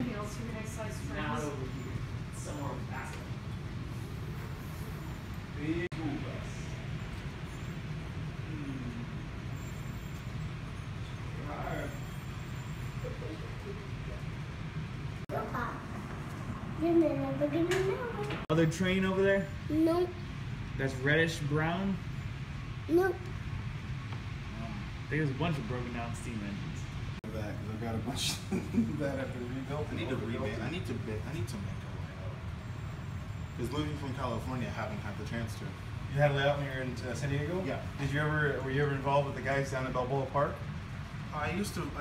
Anything else for the next size Not over here. Somewhere faster. Big school bus. Alright. You're never gonna know. Other train over there? Nope, That's reddish brown. nope. I think there's a bunch of broken down steam engines. That because I've got a bunch that have been rebuilt. I need to remake. I need to. Bit, I need to make a layout. Because moving from California, I haven't had the chance to. You had a layout when you were in uh, San Diego. Yeah. Did you ever? Were you ever involved with the guys down at Balboa Park? I used to. I